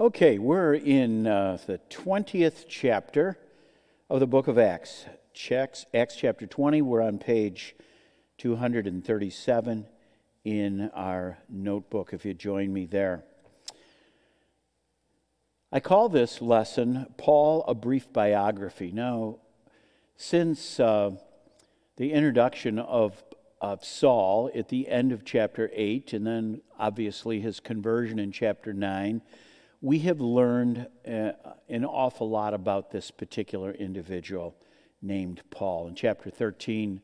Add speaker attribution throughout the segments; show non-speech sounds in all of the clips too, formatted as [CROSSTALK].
Speaker 1: Okay, we're in uh, the 20th chapter of the book of Acts. Checks, Acts chapter 20, we're on page 237 in our notebook, if you join me there. I call this lesson Paul a Brief Biography. Now, since uh, the introduction of, of Saul at the end of chapter 8, and then obviously his conversion in chapter 9, we have learned uh, an awful lot about this particular individual named Paul. In chapter 13,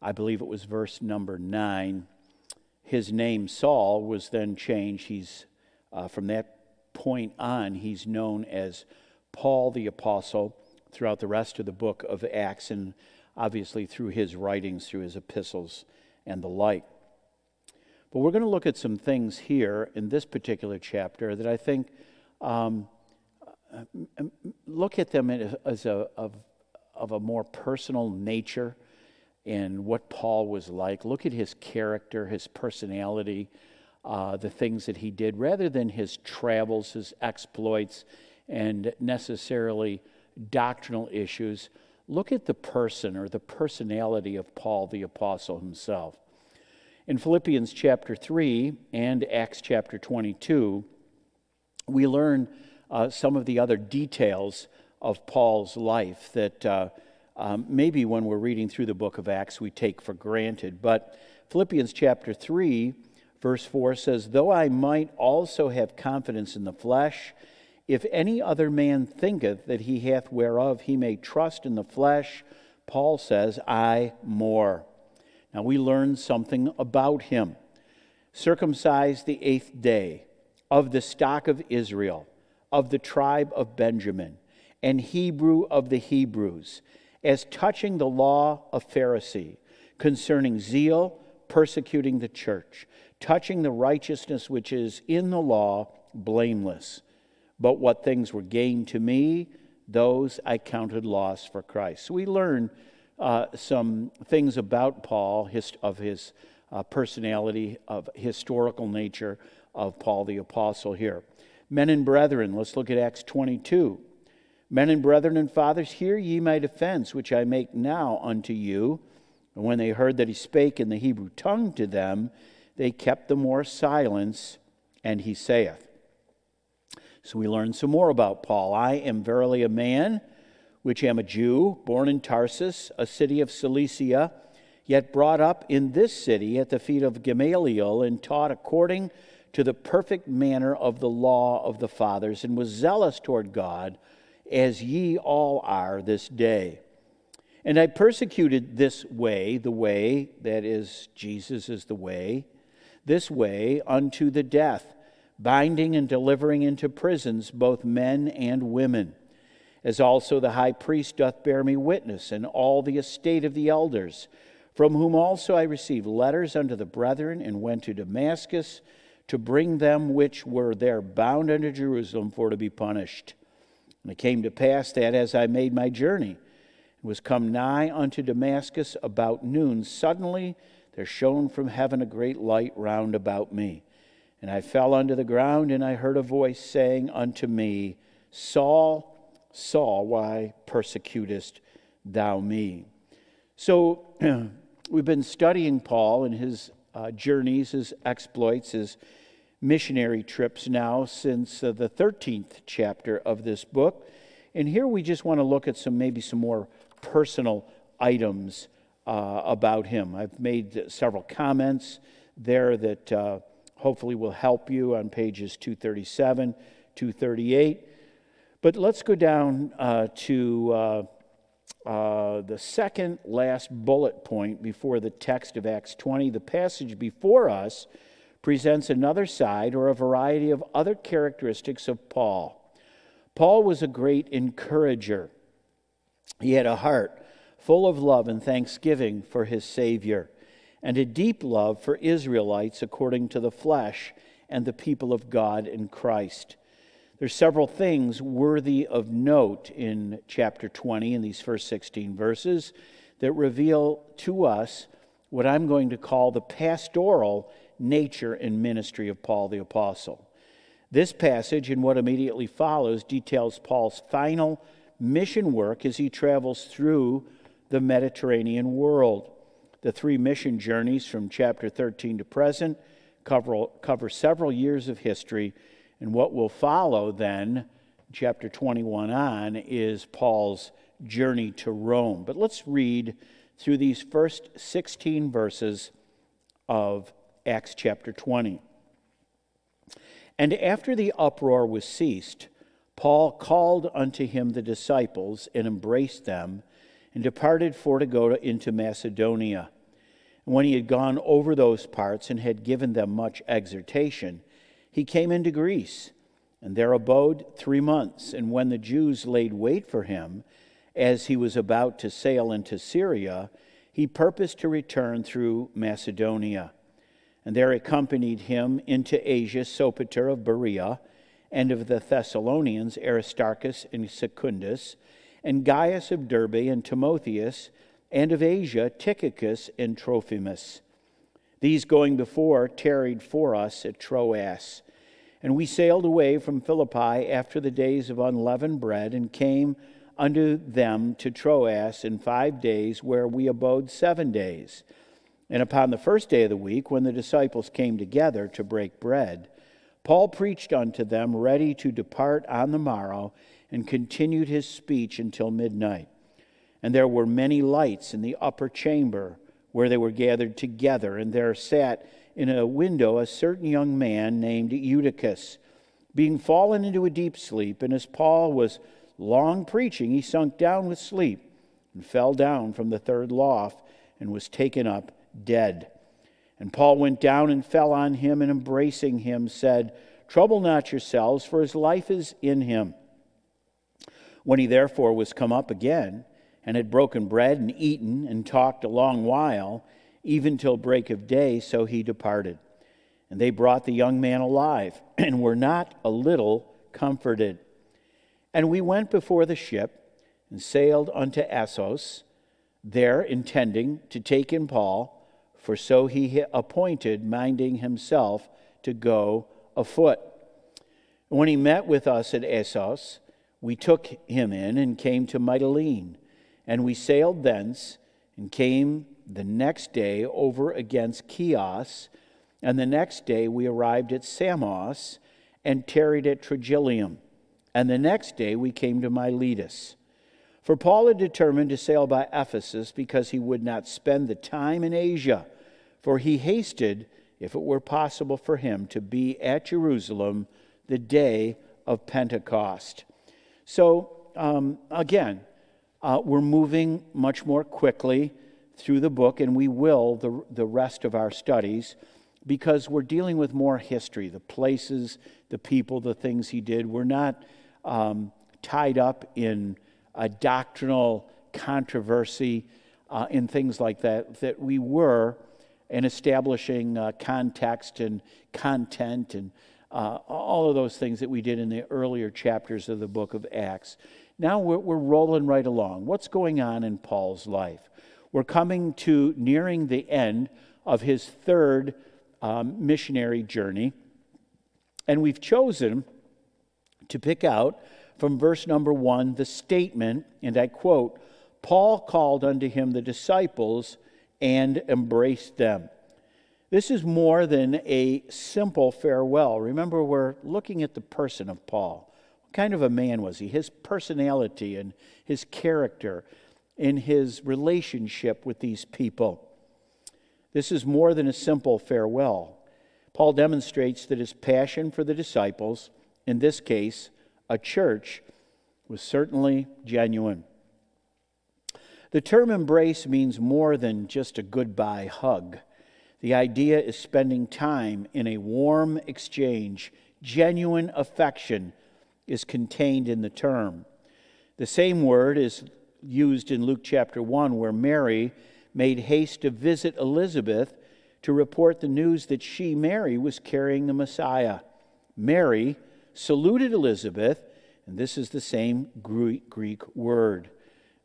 Speaker 1: I believe it was verse number 9, his name Saul was then changed. He's, uh, from that point on, he's known as Paul the Apostle throughout the rest of the book of Acts and obviously through his writings, through his epistles and the like. But we're going to look at some things here in this particular chapter that I think um, look at them as a, of, of a more personal nature in what Paul was like. Look at his character, his personality, uh, the things that he did, rather than his travels, his exploits, and necessarily doctrinal issues. Look at the person or the personality of Paul the Apostle himself. In Philippians chapter 3 and Acts chapter 22, we learn uh, some of the other details of Paul's life that uh, um, maybe when we're reading through the book of Acts we take for granted. But Philippians chapter 3, verse 4 says, Though I might also have confidence in the flesh, if any other man thinketh that he hath whereof he may trust in the flesh, Paul says, I more. Now we learn something about him. Circumcised the eighth day, of the stock of Israel, of the tribe of Benjamin, and Hebrew of the Hebrews, as touching the law of Pharisee, concerning zeal, persecuting the church, touching the righteousness which is in the law, blameless. But what things were gained to me, those I counted loss for Christ. So we learn uh, some things about Paul, his, of his uh, personality, of historical nature of Paul the Apostle here. Men and brethren, let's look at Acts 22. Men and brethren and fathers, hear ye my defense, which I make now unto you. And when they heard that he spake in the Hebrew tongue to them, they kept the more silence, and he saith. So we learn some more about Paul. I am verily a man which am a Jew, born in Tarsus, a city of Cilicia, yet brought up in this city at the feet of Gamaliel, and taught according to the perfect manner of the law of the fathers, and was zealous toward God, as ye all are this day. And I persecuted this way, the way that is, Jesus is the way, this way unto the death, binding and delivering into prisons both men and women as also the high priest doth bear me witness, and all the estate of the elders, from whom also I received letters unto the brethren, and went to Damascus to bring them which were there bound unto Jerusalem for to be punished. And it came to pass that as I made my journey, and was come nigh unto Damascus about noon, suddenly there shone from heaven a great light round about me. And I fell unto the ground, and I heard a voice saying unto me, Saul, Saul, why persecutest thou me? So [CLEARS THROAT] we've been studying Paul and his uh, journeys, his exploits, his missionary trips now since uh, the 13th chapter of this book. And here we just want to look at some maybe some more personal items uh, about him. I've made several comments there that uh, hopefully will help you on pages 237, 238. But let's go down uh, to uh, uh, the second last bullet point before the text of Acts 20. The passage before us presents another side or a variety of other characteristics of Paul. Paul was a great encourager. He had a heart full of love and thanksgiving for his Savior, and a deep love for Israelites according to the flesh and the people of God in Christ. There's several things worthy of note in chapter 20 in these first 16 verses that reveal to us what I'm going to call the pastoral nature and ministry of Paul the Apostle. This passage and what immediately follows details Paul's final mission work as he travels through the Mediterranean world. The three mission journeys from chapter 13 to present cover, cover several years of history, and what will follow then, chapter 21 on, is Paul's journey to Rome. But let's read through these first 16 verses of Acts chapter 20. And after the uproar was ceased, Paul called unto him the disciples and embraced them and departed for to go into Macedonia. And when he had gone over those parts and had given them much exhortation, he came into Greece and there abode three months. And when the Jews laid wait for him, as he was about to sail into Syria, he purposed to return through Macedonia. And there accompanied him into Asia Sopater of Berea, and of the Thessalonians Aristarchus and Secundus, and Gaius of Derbe and Timotheus, and of Asia Tychicus and Trophimus. These going before tarried for us at Troas. And we sailed away from Philippi after the days of unleavened bread, and came unto them to Troas in five days, where we abode seven days. And upon the first day of the week, when the disciples came together to break bread, Paul preached unto them, ready to depart on the morrow, and continued his speech until midnight. And there were many lights in the upper chamber where they were gathered together, and there sat in a window a certain young man named Eutychus, being fallen into a deep sleep. And as Paul was long preaching, he sunk down with sleep and fell down from the third loft and was taken up dead. And Paul went down and fell on him, and embracing him, said, Trouble not yourselves, for his life is in him. When he therefore was come up again, and had broken bread and eaten, and talked a long while, even till break of day, so he departed. And they brought the young man alive, [CLEARS THROAT] and were not a little comforted. And we went before the ship, and sailed unto Assos, there intending to take in Paul for so he appointed, minding himself to go afoot. When he met with us at Assos, we took him in and came to Mytilene, and we sailed thence and came the next day over against Chios, and the next day we arrived at Samos and tarried at Trogyllium, and the next day we came to Miletus. For Paul had determined to sail by Ephesus because he would not spend the time in Asia for he hasted, if it were possible for him, to be at Jerusalem the day of Pentecost. So, um, again, uh, we're moving much more quickly through the book, and we will the, the rest of our studies because we're dealing with more history the places, the people, the things he did. We're not um, tied up in a doctrinal controversy uh, in things like that, that we were and establishing uh, context and content and uh, all of those things that we did in the earlier chapters of the book of Acts. Now we're, we're rolling right along. What's going on in Paul's life? We're coming to nearing the end of his third um, missionary journey, and we've chosen to pick out from verse number one the statement, and I quote, Paul called unto him the disciples and embraced them. This is more than a simple farewell. Remember, we're looking at the person of Paul. What kind of a man was he? His personality and his character in his relationship with these people. This is more than a simple farewell. Paul demonstrates that his passion for the disciples, in this case, a church, was certainly genuine. The term embrace means more than just a goodbye hug. The idea is spending time in a warm exchange. Genuine affection is contained in the term. The same word is used in Luke chapter 1, where Mary made haste to visit Elizabeth to report the news that she, Mary, was carrying the Messiah. Mary saluted Elizabeth, and this is the same Greek word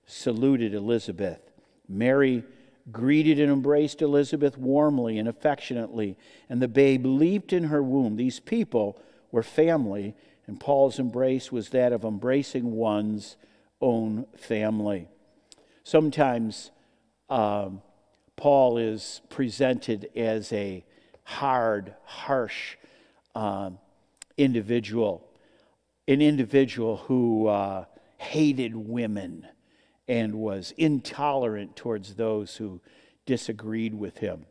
Speaker 1: saluted Elizabeth. Mary greeted and embraced Elizabeth warmly and affectionately, and the babe leaped in her womb. These people were family, and Paul's embrace was that of embracing one's own family. Sometimes um, Paul is presented as a hard, harsh um, individual, an individual who uh, hated women and was intolerant towards those who disagreed with him.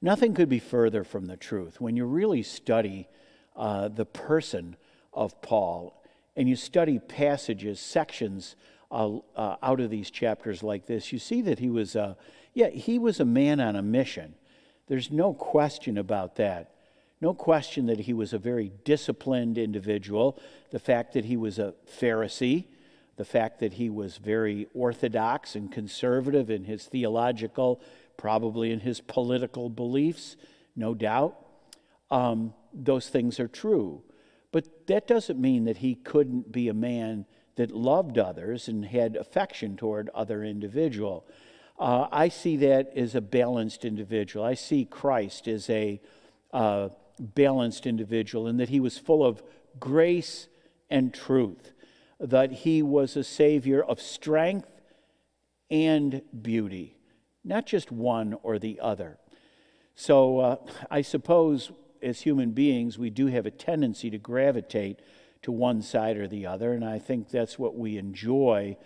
Speaker 1: Nothing could be further from the truth. When you really study uh, the person of Paul and you study passages, sections uh, uh, out of these chapters like this, you see that he was, a, yeah, he was a man on a mission. There's no question about that. No question that he was a very disciplined individual. The fact that he was a Pharisee, the fact that he was very orthodox and conservative in his theological, probably in his political beliefs, no doubt. Um, those things are true. But that doesn't mean that he couldn't be a man that loved others and had affection toward other individual. Uh, I see that as a balanced individual. I see Christ as a uh, balanced individual and that he was full of grace and truth, that he was a savior of strength and beauty, not just one or the other. So uh, I suppose as human beings, we do have a tendency to gravitate to one side or the other, and I think that's what we enjoy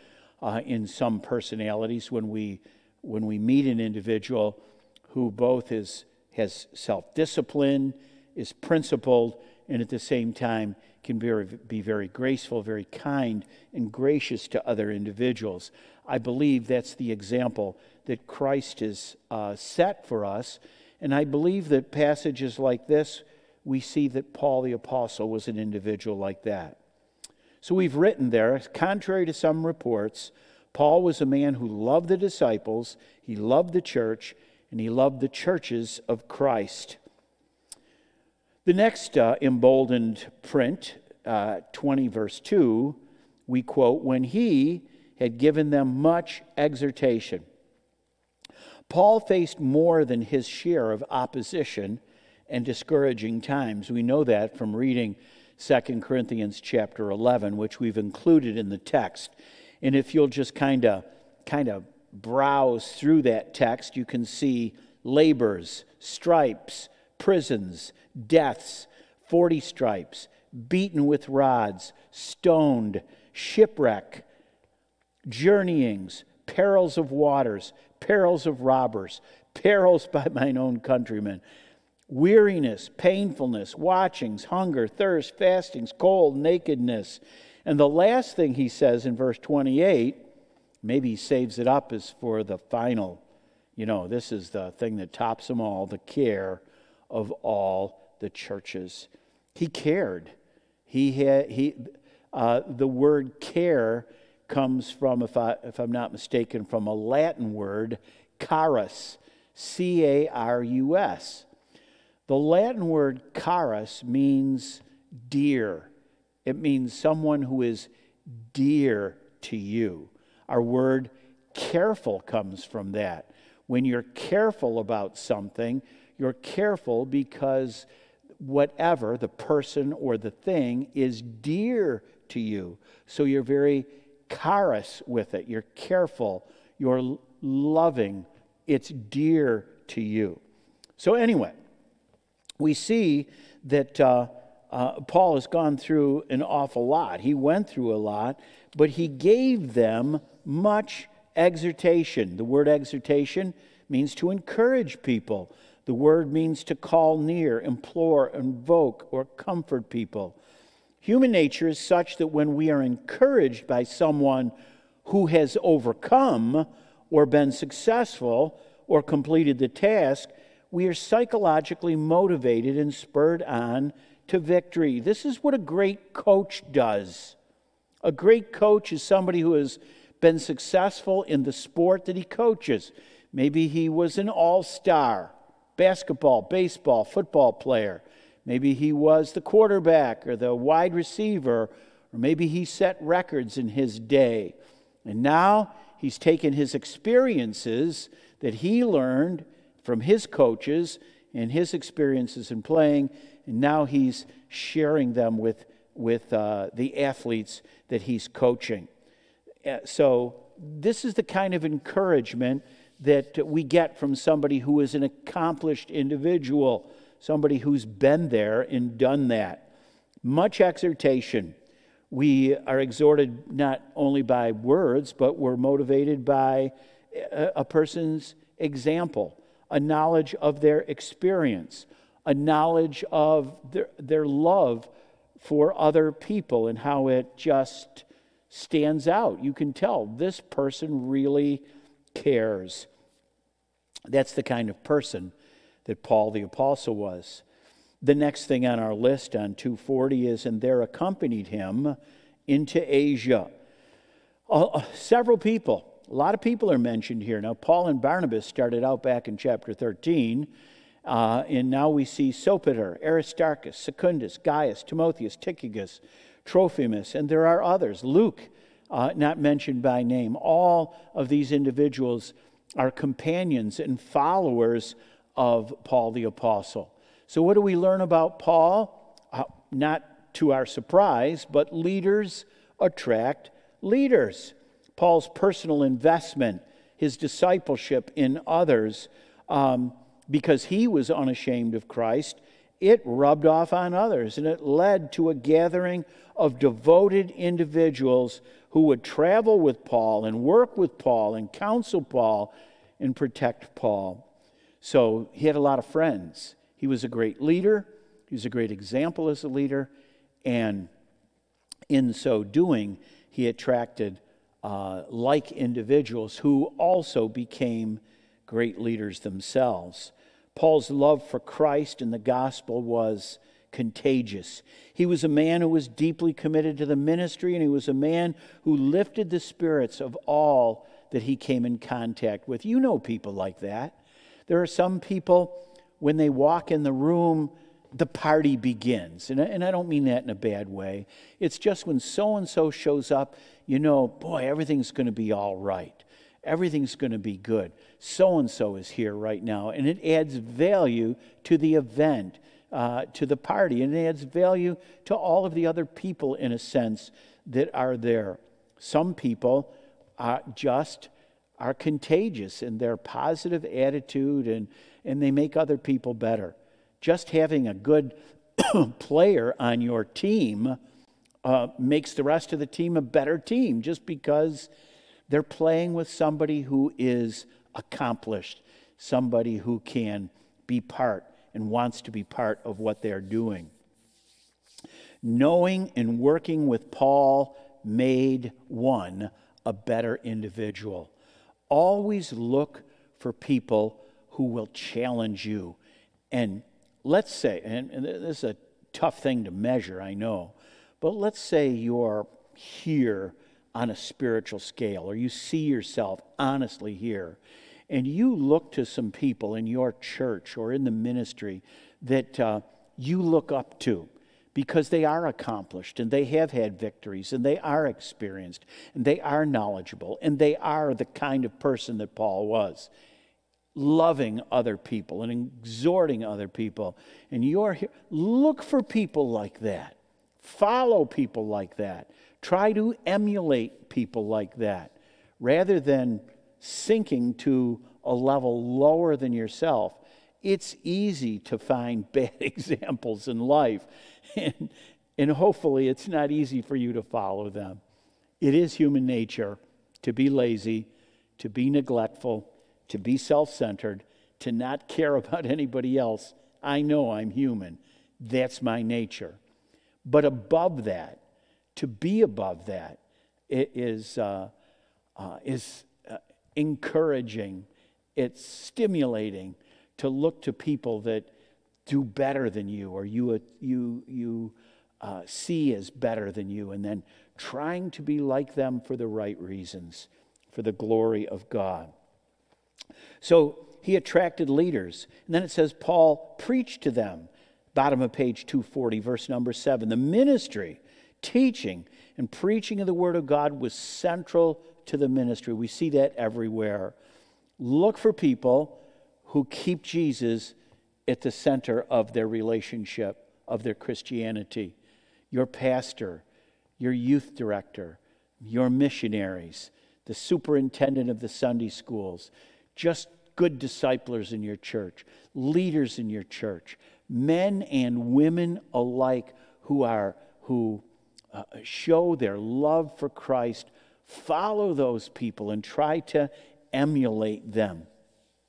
Speaker 1: uh, in some personalities when we when we meet an individual who both is has self-discipline, is principled, and at the same time can be, be very graceful, very kind, and gracious to other individuals. I believe that's the example that Christ has uh, set for us and I believe that passages like this, we see that Paul the Apostle was an individual like that. So we've written there, contrary to some reports, Paul was a man who loved the disciples, he loved the church, and he loved the churches of Christ. The next uh, emboldened print, uh, 20 verse 2, we quote, when he had given them much exhortation. Paul faced more than his share of opposition and discouraging times. We know that from reading 2 Corinthians chapter 11, which we've included in the text. And if you'll just kind of kind of browse through that text, you can see labors, stripes, prisons, deaths, 40 stripes, beaten with rods, stoned, shipwreck, journeyings, perils of waters, perils of robbers, perils [LAUGHS] by mine own countrymen, weariness, painfulness, watchings, hunger, thirst, fastings, cold, nakedness. And the last thing he says in verse 28, maybe he saves it up as for the final, you know, this is the thing that tops them all the care of all the churches. He cared. He had, he, uh, the word care comes from, if, I, if I'm not mistaken, from a Latin word, carus, C A R U S. The Latin word carus means dear, it means someone who is dear to you. Our word careful comes from that. When you're careful about something, you're careful because whatever, the person or the thing, is dear to you. So you're very charis with it. You're careful, you're loving, it's dear to you. So, anyway, we see that uh, uh, Paul has gone through an awful lot. He went through a lot, but he gave them much exhortation. The word exhortation means to encourage people. The word means to call near, implore, invoke, or comfort people. Human nature is such that when we are encouraged by someone who has overcome or been successful or completed the task, we are psychologically motivated and spurred on to victory. This is what a great coach does. A great coach is somebody who has been successful in the sport that he coaches. Maybe he was an all star basketball, baseball, football player. Maybe he was the quarterback or the wide receiver, or maybe he set records in his day. And now he's taken his experiences that he learned from his coaches and his experiences in playing, and now he's sharing them with, with uh, the athletes that he's coaching. Uh, so, this is the kind of encouragement that we get from somebody who is an accomplished individual, somebody who's been there and done that. Much exhortation. We are exhorted not only by words, but we're motivated by a, person's example, a knowledge of their experience, a knowledge of their, their love for other people and how it just stands out. You can tell this person really cares. That's the kind of person that Paul the Apostle was. The next thing on our list on 240 is, and there accompanied him into Asia. Uh, uh, several people, a lot of people are mentioned here. Now, Paul and Barnabas started out back in chapter 13, uh, and now we see Sopater, Aristarchus, Secundus, Gaius, Timotheus, Tychicus, Trophimus, and there are others. Luke, uh, not mentioned by name. All of these individuals are companions and followers of Paul the Apostle. So, what do we learn about Paul? Uh, not to our surprise, but leaders attract leaders. Paul's personal investment, his discipleship in others, um, because he was unashamed of Christ, it rubbed off on others and it led to a gathering of devoted individuals who would travel with Paul and work with Paul and counsel Paul and protect Paul. So he had a lot of friends. He was a great leader, he was a great example as a leader, and in so doing, he attracted uh, like individuals who also became great leaders themselves. Paul's love for Christ and the gospel was contagious. He was a man who was deeply committed to the ministry, and he was a man who lifted the spirits of all that he came in contact with. You know people like that. There are some people, when they walk in the room, the party begins. And, and I don't mean that in a bad way. It's just when so and so shows up, you know, boy, everything's going to be all right. Everything's going to be good. So and so is here right now. And it adds value to the event uh, to the party, and it adds value to all of the other people, in a sense, that are there. Some people are just are contagious in their positive attitude and, and they make other people better. Just having a good [COUGHS] player on your team uh, makes the rest of the team a better team just because they're playing with somebody who is accomplished, somebody who can be part and wants to be part of what they're doing. Knowing and working with Paul made one a better individual. Always look for people who will challenge you. And let's say, and, and this is a tough thing to measure, I know, but let's say you're here on a spiritual scale, or you see yourself honestly here, and you look to some people in your church or in the ministry that uh, you look up to because they are accomplished and they have had victories and they are experienced and they are knowledgeable and they are the kind of person that Paul was loving other people and exhorting other people. And you're here look for people like that. Follow people like that. Try to emulate people like that rather than sinking to a level lower than yourself, it's easy to find [LAUGHS] bad [LAUGHS] examples in life. And, and hopefully, it's not easy for you to follow them. It is human nature to be lazy, to be neglectful, to be self centered, to not care [LAUGHS] about anybody else. I know I'm human. That's my nature. But above that, to be above that, it is, uh, uh, is encouraging, it's stimulating to look to people that do better than you or you, you, you uh, see as better than you, and then trying to be like them for the right reasons, for the glory of God. So he attracted leaders. And then it says, Paul preached to them. Bottom of page 240, verse number 7. The ministry, teaching, and preaching of the Word of God was central to the ministry. We see that everywhere. Look for people who keep Jesus at the center of their relationship, of their Christianity. Your pastor, your youth director, your missionaries, the superintendent of the Sunday schools, just good disciplers in your church, leaders in your church, men and women alike who are who uh, show their love for Christ, follow those people and try to emulate them.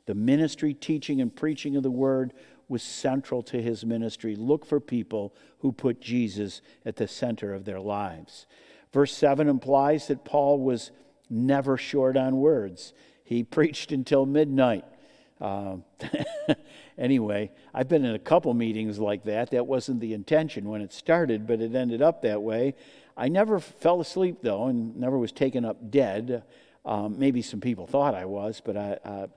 Speaker 1: The ministry, teaching, and preaching of the word was central to his ministry. Look for people who put Jesus at the center of their lives. Verse 7 implies that Paul was never short on words. He [LAUGHS] preached until midnight. Uh, [LAUGHS] anyway, I've been in a couple meetings like that. That wasn't the intention when it started, but it ended up that way. I never fell asleep, though, and never was taken up dead. Um, maybe some people thought I was, but I, uh,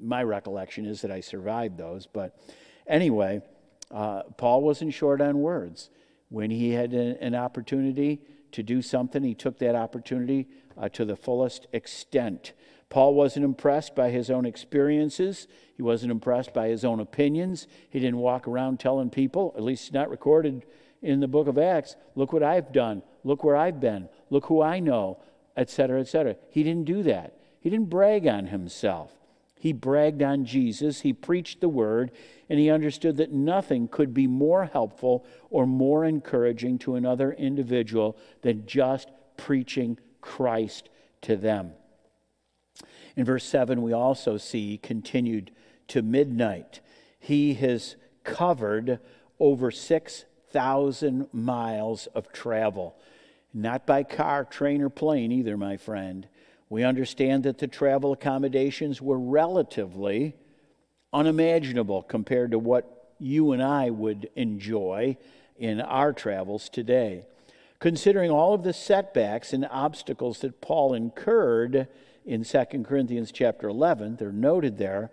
Speaker 1: my recollection is that I survived those. But anyway, uh, Paul wasn't short on words. When he had a, an opportunity to do something, he took that opportunity uh, to the fullest extent. Paul wasn't impressed by his own experiences. He wasn't impressed by his own opinions. He didn't walk around telling people, at least not recorded in the book of Acts, look what I've done, look where I've been, look who I know, etc., etc. He didn't do that. He didn't brag on himself. He bragged on Jesus, he preached the word, and he understood that nothing could be more helpful or more encouraging to another individual than just preaching Christ to them. In verse 7, we also see continued to midnight. He has covered over 6,000 miles of travel. Not by car, train, or plane either, my friend. We understand that the travel accommodations were relatively unimaginable compared to what you and I would enjoy in our travels today. Considering all of the setbacks and obstacles that Paul incurred in 2 Corinthians chapter 11, they're noted there.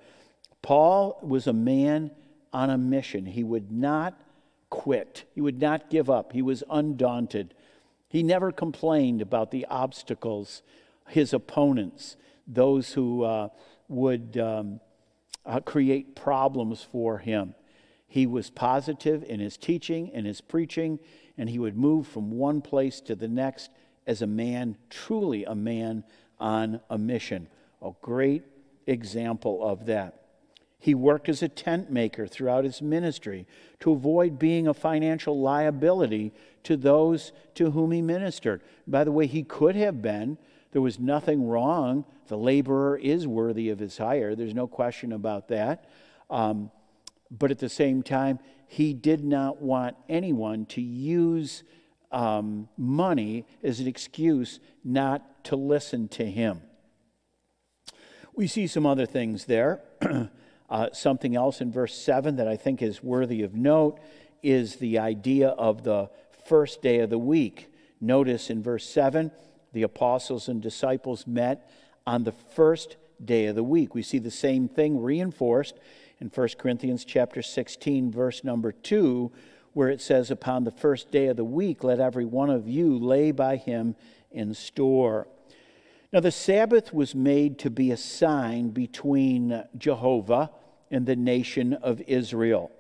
Speaker 1: Paul was a man on a mission. He would not quit, he would not give up, he was undaunted. He never complained about the obstacles, his opponents, those who uh, would um, uh, create problems for him. He was positive in his teaching and his preaching, and he would move from one place to the next as a man, truly a man on a mission. A great example of that. He worked as a tent maker throughout his ministry to avoid being a financial liability to those to whom he ministered. By the way, he could have been. There was nothing wrong. The laborer is worthy of his hire. There's no question about that. Um, but at the same time, he did not want anyone to use um, money as an excuse not to listen to him. We see some other things there. [CLEARS THROAT] uh, something else in verse 7 that I think is worthy of note is the idea of the first day of the week. Notice in verse 7, the apostles and disciples met on the first day of the week. We see the same thing reinforced in 1 Corinthians chapter 16 verse number 2 where it says, Upon the first day of the week, let every one of you lay by him in store. Now, the Sabbath was made to be a sign between Jehovah and the nation of Israel.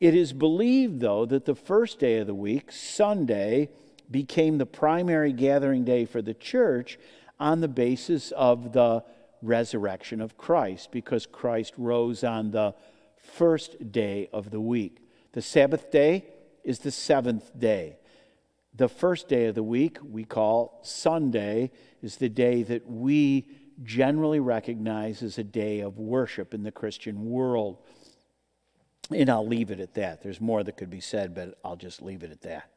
Speaker 1: It is believed, though, that the first day of the week, Sunday, became the primary gathering day for the church on the basis of the resurrection of Christ, because Christ rose on the first day of the week. The Sabbath day is the seventh day. The first day of the week we call Sunday is the day that we generally recognize as a day of worship in the Christian world. And I'll leave it at that. There's more that could be said, but I'll just leave it at that.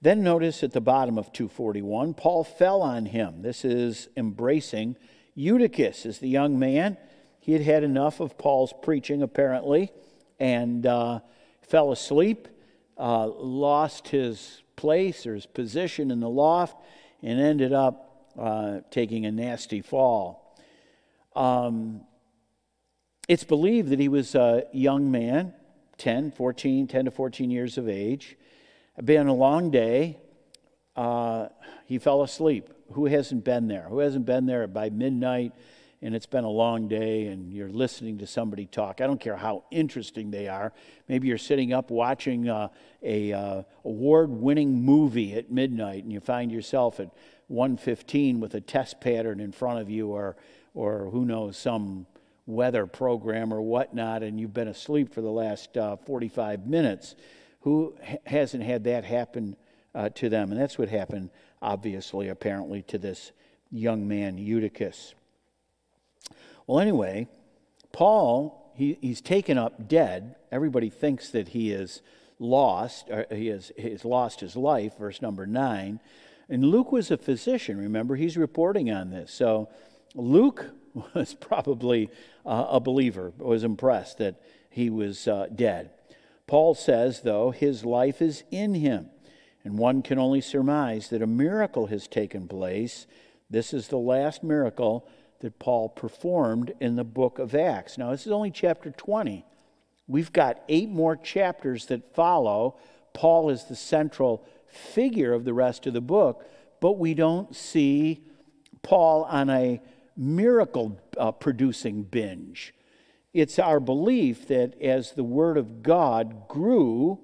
Speaker 1: Then notice at the bottom of 241, Paul fell on him. This is embracing Eutychus as the young man. He had had enough of Paul's preaching, apparently, and uh, fell asleep, uh, lost his place or his position in the loft, and ended up uh, taking a nasty fall. Um, it's believed that he was a young man, 10, 14, 10 to 14 years of age. Been a long day. Uh, he fell asleep. Who hasn't been there? Who hasn't been there by midnight and it's been a long day and you're listening to somebody talk. I don't care how interesting they are. Maybe you're sitting up watching uh, a uh, award-winning movie at midnight and you find yourself at 1:15 with a test pattern in front of you or or who knows some weather program or whatnot and you've been asleep for the last uh, 45 minutes. Who hasn't had that happen uh, to them? And that's what happened obviously apparently to this young man Eutychus. Well, anyway, Paul, he, he's taken up dead. Everybody thinks that he is lost, or he has, he has lost his life, verse number nine. And Luke was a physician, remember? He's reporting on this. So Luke [LAUGHS] was probably uh, a believer, was impressed that he was uh, dead. Paul says, though, his life is in him. And one can only surmise that a miracle has taken place. This is the last miracle that Paul performed in the book of Acts. Now, this is only chapter 20. We've got eight more chapters that follow. Paul is the central figure of the rest of the book, but we don't see Paul on a miracle uh, producing binge. It's our belief that as the Word of God grew,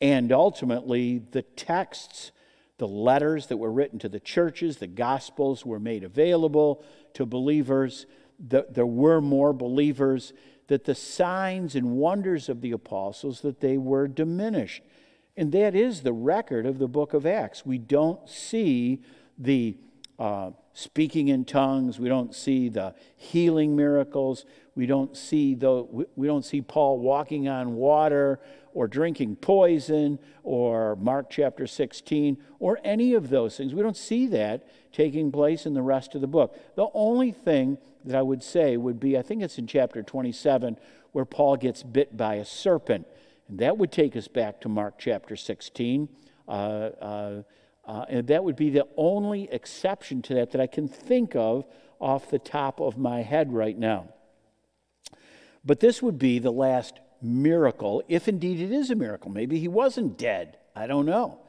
Speaker 1: and ultimately the texts the letters that were written to the churches, the gospels were made available to believers. that there were more believers. That the signs and wonders of the apostles that they were diminished, and that is the record of the book of Acts. We don't see the uh, speaking in tongues. We don't see the healing miracles. We don't see the, we don't see Paul walking on water or drinking poison or Mark chapter 16 or any of those things. We don't see that taking place in the rest of the book. The only thing that I would say would be I think it's in chapter 27 where Paul gets bit by a serpent. And that would take us back to Mark chapter 16. Uh, uh, uh, and that would be the only exception to that that I can think of off the top of my head right now. But this would be the last miracle, if indeed it is a miracle. Maybe he wasn't dead. I don't know.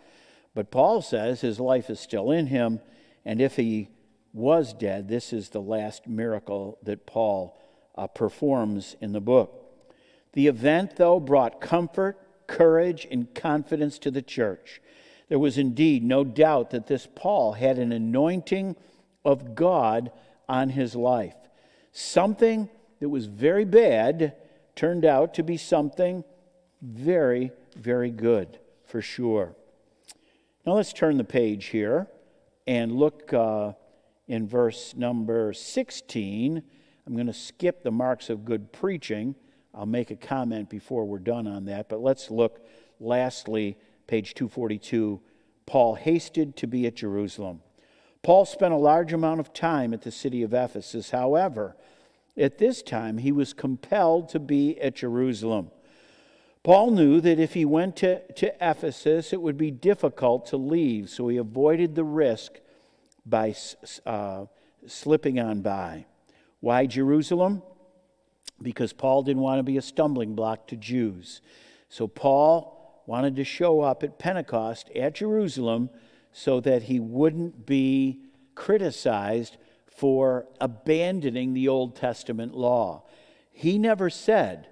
Speaker 1: But Paul says his life is still in him, and if he was dead, this is the last miracle that Paul uh, performs in the book. The event, though, brought comfort, courage, and confidence to the church. There was indeed no doubt that this Paul had an anointing of God on his life. Something that was very bad turned out to be something very, very good for sure. Now let's turn the page here and look uh, in verse number 16. I'm going to skip the marks of good preaching. I'll make a comment before we're done on that, but let's look lastly, page 242. Paul hasted to be at Jerusalem. Paul spent a large amount of time at the city of Ephesus. However, at this time, he was compelled to be at Jerusalem. Paul knew that if he went to, to Ephesus, it would be difficult to leave, so he avoided the risk by uh, slipping on by. Why Jerusalem? Because Paul didn't want to be a stumbling block to Jews. So Paul wanted to show up at Pentecost at Jerusalem so that he wouldn't be criticized for abandoning the Old Testament law. He never said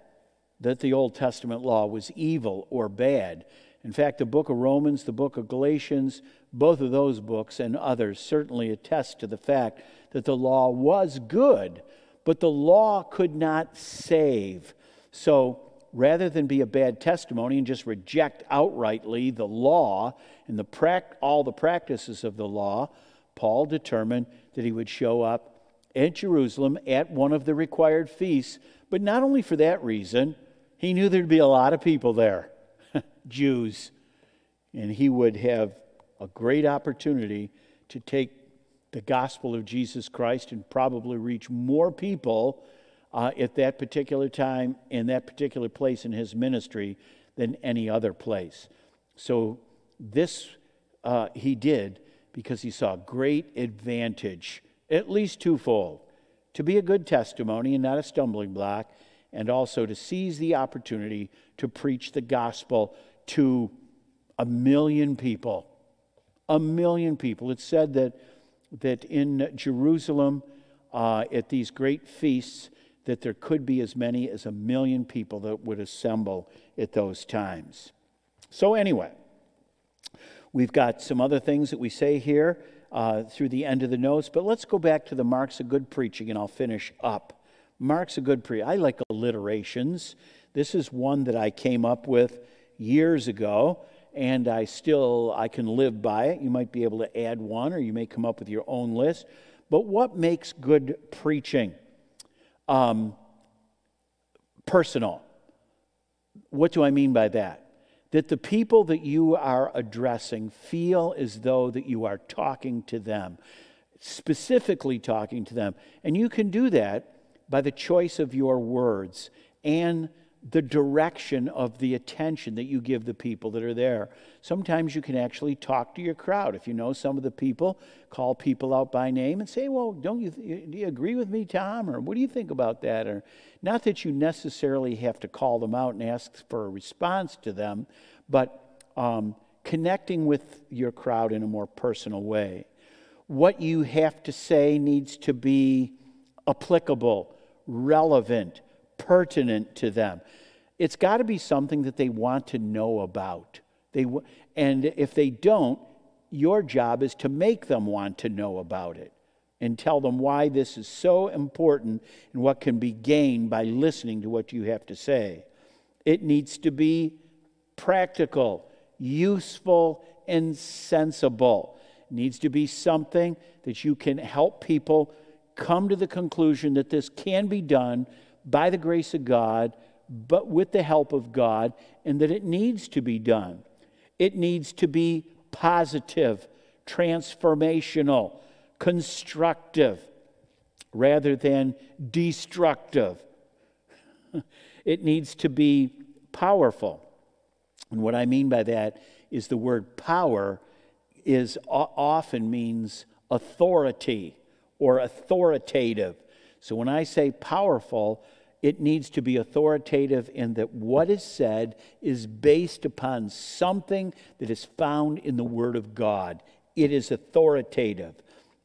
Speaker 1: that the Old Testament law was evil or bad. In fact, the book of Romans, the book of Galatians, both of those books and others certainly attest to the fact that the law was good, but the law could not save. So rather than be a bad testimony and just reject outrightly the law and the all the practices of the law, Paul determined that he would show up at Jerusalem at one of the required feasts. But not only for that reason, he knew there'd be a lot of people there, [LAUGHS] Jews, and he would have a great opportunity to take the gospel of Jesus Christ and probably reach more people uh, at that particular time in that particular place in his ministry than any other place. So, this uh, he did because he saw great advantage, at least twofold to be a good testimony and not a stumbling block, and also to seize the opportunity to preach the gospel to a million people. A million people. It's said that, that in Jerusalem, uh, at these great feasts that there could be as many as a million people that would assemble at those times. So, anyway, we've got some other things that we say here uh, through the end of the notes, but let's go back to the marks of good preaching and I'll finish up. Marks of good preaching. I like alliterations. This is one that I came up with years ago and I still I can live by it. You might be able to add one or you may come up with your own list. But what makes good preaching? Um, personal. What do I mean by that? That the people that you are addressing feel as though that you are talking to them, specifically talking to them. And you can do that by the choice of your words and the direction of the attention that you give the people that are there. Sometimes you can actually talk to your crowd. If you know some of the people, call people out by name and say, Well, don't you, do you agree with me, Tom? Or what do you think about that? Or not that you necessarily have to call them out and ask for a response to them, but um, connecting with your crowd in a more personal way. What you have to say needs to be applicable, relevant pertinent to them. It's got to be something that they want to know about. They, and if they don't, your job is to make them want to know about it and tell them why this is so important and what can be gained by listening to what you have to say. It needs to be practical, useful, and sensible. It needs to be something that you can help people come to the conclusion that this can be done by the grace of God, but with the help of God, and that it needs to be done. It needs to be positive, transformational, constructive, rather than destructive. [LAUGHS] it needs to be powerful. And what I mean by that is the word power is often means authority or authoritative. So when I say powerful, it needs to be authoritative in that what is said is based upon something that is found in the Word of God. It is authoritative,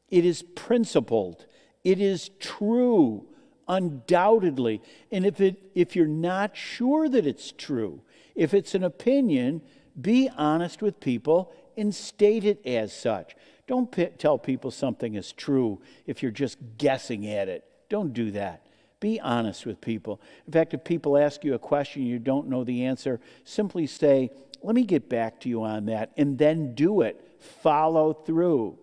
Speaker 1: it is principled, it is true, undoubtedly. And if, it, if you're not sure that it's true, if it's an opinion, be honest with people and state it as such. Don't tell people something is true if you're just guessing at it. Don't do that. Be honest with people. In fact, if people ask you a question you don't know the answer, simply say, Let me get back to you on that, and then do it. Follow through.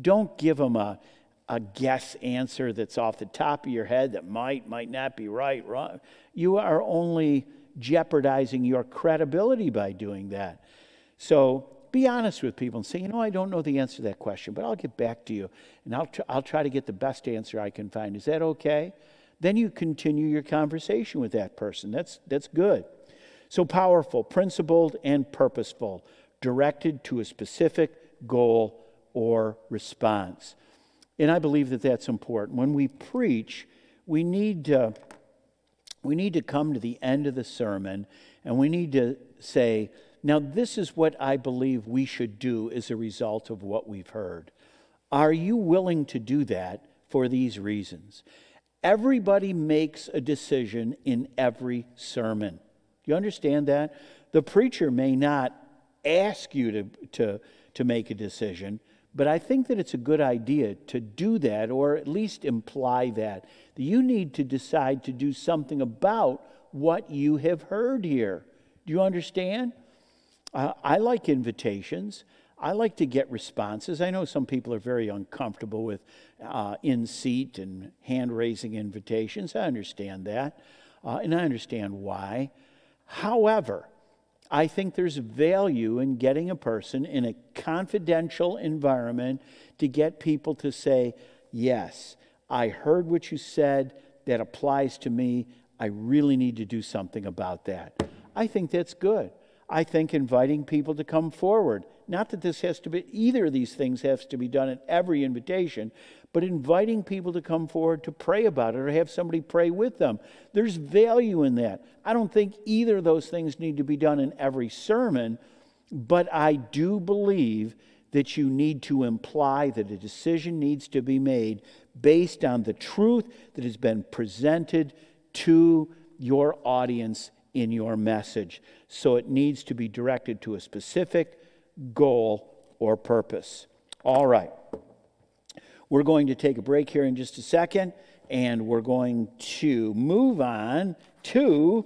Speaker 1: Don't give them a, a guess answer that's off the top of your head that might, might not be right, wrong. You are only jeopardizing your credibility by doing that. So be honest with people and say, you know, I don't know the answer to that question, but I'll get back to you and I'll, tr- I'll try to get the best answer I can find. Is that okay? Then you continue your conversation with that person. That's, that's good. So powerful, principled, and purposeful, directed to a specific goal or response. And I believe that that's important. When we preach, we need to, we need to come to the end of the sermon and we need to say, now, this is what I believe we should do as a result of what we've heard. Are you willing to do that for these reasons? Everybody makes a decision in every sermon. Do you understand that? The preacher may not ask you to, to, to make a decision, but I think that it's a good idea to do that or at least imply that. You need to decide to do something about what you have heard here. Do you understand? Uh, I like invitations. I like to get responses. I know some people are very uncomfortable with uh, in seat and hand raising invitations. I understand that, uh, and I understand why. However, I think there's value in getting a person in a confidential environment to get people to say, Yes, I heard what you said. That applies to me. I really need to do something about that. I think that's good. I think inviting people to come forward. Not that this has to be, either of these things has to be done at every invitation, but inviting people to come forward to pray about it or have somebody pray with them. There's value in that. I don't think either of those things need to be done in every sermon, but I do believe that you need to imply that a decision needs to be made based on the truth that has been presented to your audience in your message. So it needs to be directed to a specific goal or purpose. All right. We're going to take a break here in just a second, and we're going to move on to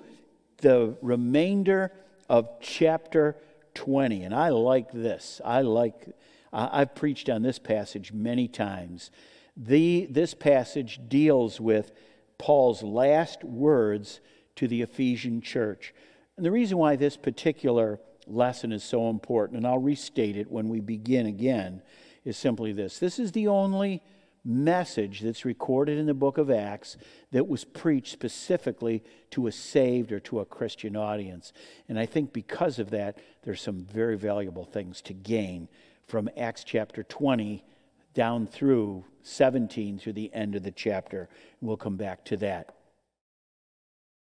Speaker 1: the remainder of chapter 20. And I like this. I like, I've preached on this passage many times. The, this passage deals with Paul's last words to the Ephesian church. And the reason why this particular lesson is so important, and I'll restate it when we begin again, is simply this this is the only message that's recorded in the book of Acts that was preached specifically to a saved or to a Christian audience. And I think because of that, there's some very valuable things to gain from Acts chapter 20 down through 17 through the end of the chapter. We'll come back to that